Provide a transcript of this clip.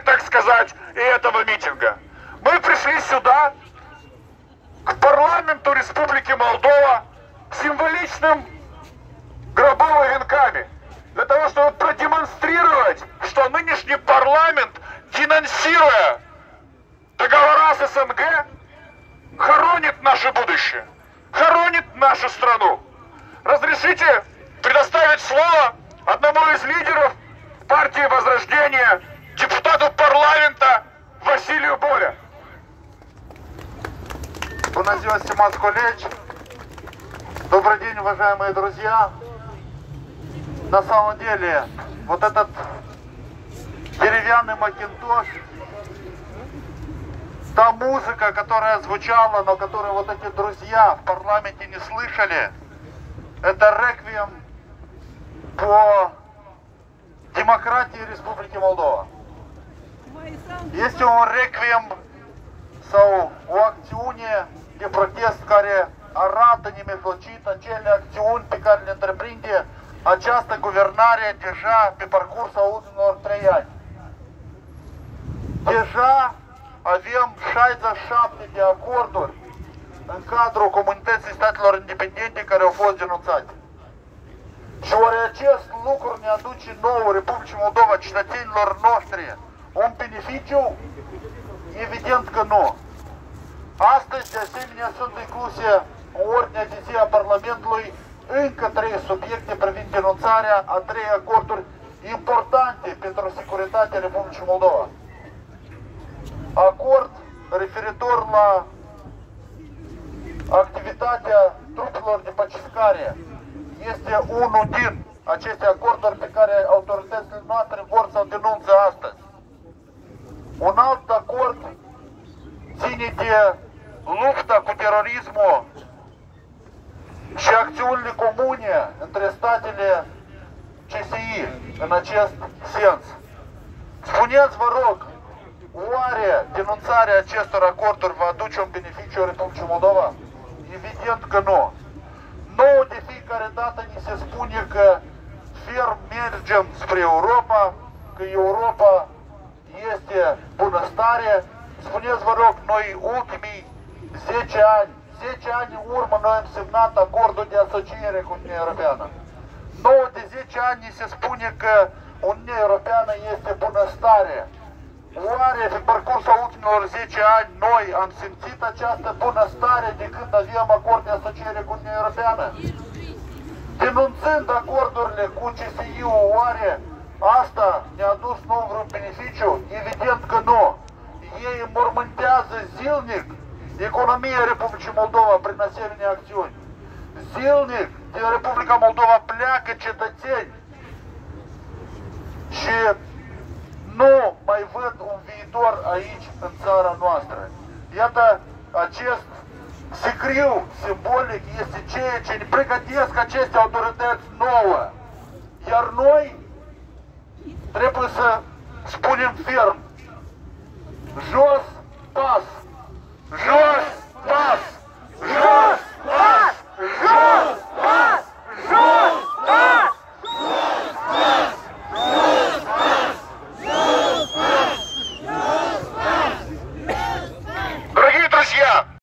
так сказать, и этого митинга. Мы пришли сюда, к парламенту Республики Молдова, символичным гробовыми венками, для того, чтобы продемонстрировать, что нынешний парламент, денонсируя договора с СНГ, хоронит наше будущее, хоронит нашу страну. Разрешите предоставить слово одному из лидеров партии Возрождения, парламента Василию. Bună ziua, stimați colegi! Добрый день, уважаемые друзья! На самом деле, вот этот деревянный макинтош, та музыка, которая звучала, но которую вот эти друзья в парламенте не слышали, это реквием по демократии Республики Молдова. Este un requiem sau o acțiune de protest care arată nemijlocit acele acțiuni pe care le întreprinde această guvernare deja pe parcursul ultimilor trei ani. Deja avem 67 de acorduri în cadrul comunității statelor independente care au fost denunțate. Și ori acest lucru ne aduce nouă Republicii Moldova, cetățenilor noștri, un beneficiu? Evident că nu. Astăzi, de asemenea, sunt incluse în ordinea de zi a Parlamentului încă trei subiecte privind denunțarea a trei acorduri importante pentru securitatea Republicii Moldova. Acord referitor la activitatea trupelor de pacificare este unul din aceste acorduri pe care autoritățile noastre vor să-l denunțe astăzi. Un alt acord ține de lupta cu terorismul și acțiunile comune între statele CSI în acest sens. Spuneți, vă rog, oare denunțarea acestor acorduri va aduce un beneficiu Republicii Moldova? Evident că nu. Nouă de fiecare dată ni se spune că ferm mergem spre Europa, că Europa este bunăstare. Spuneți, vă rog, noi ultimii 10 ani, 10 ani în urmă noi am semnat acordul de asociere cu Uniunea Europeană. 9 de 10 ani ni se spune că Uniunea Europeană este bunăstare. Oare pe parcursul ultimilor 10 ani noi am simțit această bunăstare de când avem acord de asociere cu Uniunea Europeană? Denunțând acordurile cu CSI-ul, oare asta ne-a dus nou vreun beneficiu? Republicii Moldova prin asemenea acțiuni. Zilnic din Republica Moldova pleacă cetățeni și nu mai văd un viitor aici, în țara noastră. Iată, acest sicriu simbolic este ceea ce ne pregătesc aceste autorități nouă. Iar noi trebuie să spunem ferm, jos, pas, Juas Paz.